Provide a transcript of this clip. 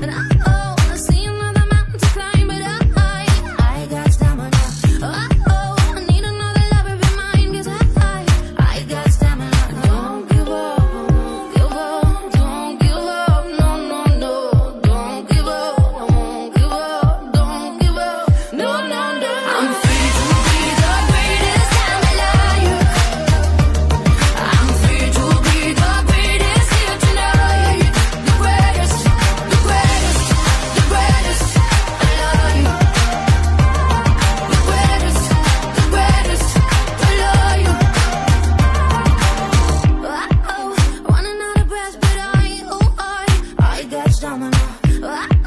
And I domino.